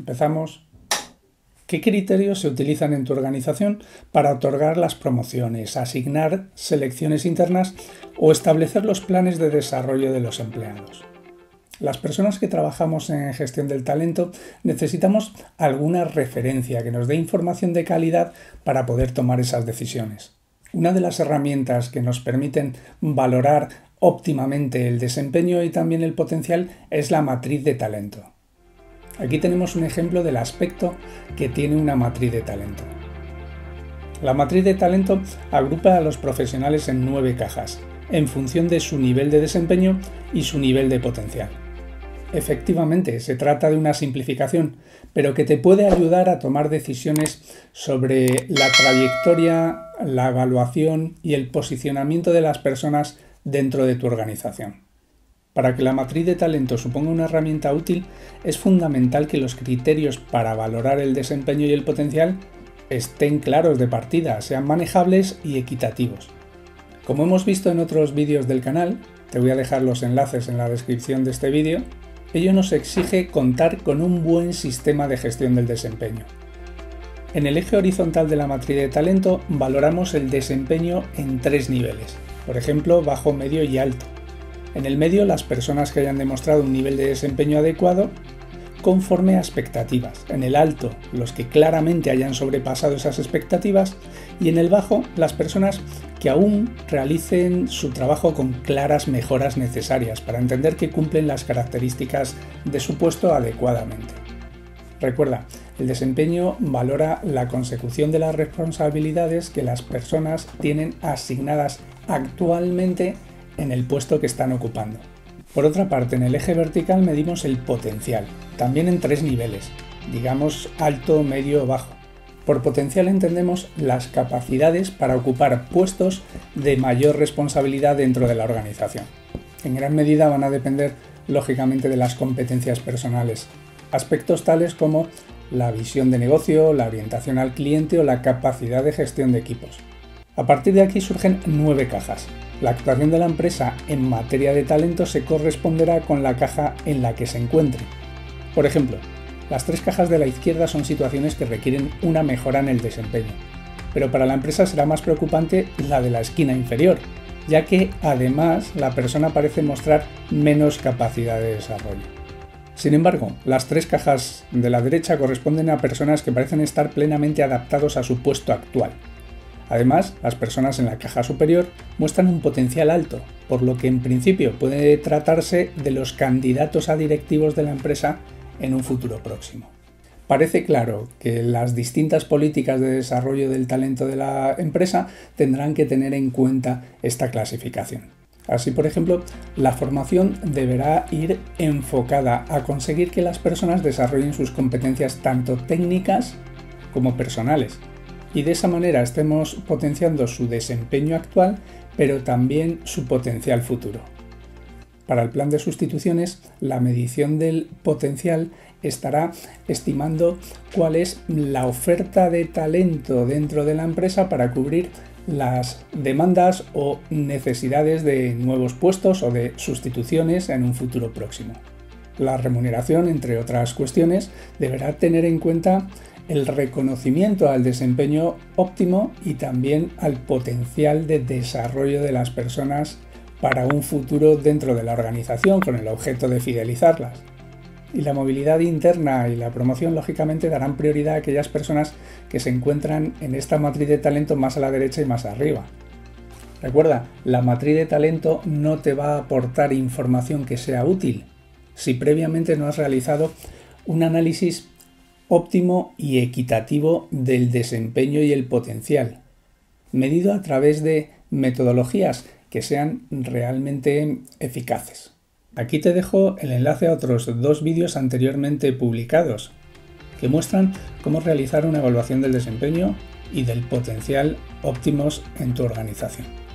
Empezamos. ¿Qué criterios se utilizan en tu organización para otorgar las promociones, asignar selecciones internas o establecer los planes de desarrollo de los empleados? Las personas que trabajamos en gestión del talento necesitamos alguna referencia que nos dé información de calidad para poder tomar esas decisiones. Una de las herramientas que nos permiten valorar óptimamente el desempeño y también el potencial es la matriz de talento. Aquí tenemos un ejemplo del aspecto que tiene una matriz de talento. La matriz de talento agrupa a los profesionales en nueve cajas, en función de su nivel de desempeño y su nivel de potencial. Efectivamente, se trata de una simplificación, pero que te puede ayudar a tomar decisiones sobre la trayectoria, la evaluación y el posicionamiento de las personas dentro de tu organización. Para que la matriz de talento suponga una herramienta útil, es fundamental que los criterios para valorar el desempeño y el potencial estén claros de partida, sean manejables y equitativos. Como hemos visto en otros vídeos del canal, te voy a dejar los enlaces en la descripción de este vídeo, ello nos exige contar con un buen sistema de gestión del desempeño. En el eje horizontal de la matriz de talento valoramos el desempeño en tres niveles, por ejemplo bajo, medio y alto. En el medio las personas que hayan demostrado un nivel de desempeño adecuado conforme a expectativas. En el alto los que claramente hayan sobrepasado esas expectativas y en el bajo las personas que aún realicen su trabajo con claras mejoras necesarias para entender que cumplen las características de su puesto adecuadamente. Recuerda, el desempeño valora la consecución de las responsabilidades que las personas tienen asignadas actualmente en el puesto que están ocupando. Por otra parte, en el eje vertical medimos el potencial, también en tres niveles, digamos alto, medio o bajo. Por potencial entendemos las capacidades para ocupar puestos de mayor responsabilidad dentro de la organización. En gran medida van a depender, lógicamente, de las competencias personales, aspectos tales como la visión de negocio, la orientación al cliente o la capacidad de gestión de equipos. A partir de aquí surgen nueve cajas. La actuación de la empresa en materia de talento se corresponderá con la caja en la que se encuentre. Por ejemplo, las tres cajas de la izquierda son situaciones que requieren una mejora en el desempeño, pero para la empresa será más preocupante la de la esquina inferior, ya que además la persona parece mostrar menos capacidad de desarrollo. Sin embargo, las tres cajas de la derecha corresponden a personas que parecen estar plenamente adaptados a su puesto actual. Además, las personas en la caja superior muestran un potencial alto, por lo que en principio puede tratarse de los candidatos a directivos de la empresa en un futuro próximo. Parece claro que las distintas políticas de desarrollo del talento de la empresa tendrán que tener en cuenta esta clasificación. Así, por ejemplo, la formación deberá ir enfocada a conseguir que las personas desarrollen sus competencias tanto técnicas como personales. Y de esa manera estemos potenciando su desempeño actual, pero también su potencial futuro. Para el plan de sustituciones, la medición del potencial estará estimando cuál es la oferta de talento dentro de la empresa para cubrir las demandas o necesidades de nuevos puestos o de sustituciones en un futuro próximo. La remuneración, entre otras cuestiones, deberá tener en cuenta el reconocimiento al desempeño óptimo y también al potencial de desarrollo de las personas para un futuro dentro de la organización con el objeto de fidelizarlas. Y la movilidad interna y la promoción lógicamente darán prioridad a aquellas personas que se encuentran en esta matriz de talento más a la derecha y más arriba. Recuerda, la matriz de talento no te va a aportar información que sea útil si previamente no has realizado un análisis óptimo y equitativo del desempeño y el potencial, medido a través de metodologías que sean realmente eficaces. Aquí te dejo el enlace a otros dos vídeos anteriormente publicados que muestran cómo realizar una evaluación del desempeño y del potencial óptimos en tu organización.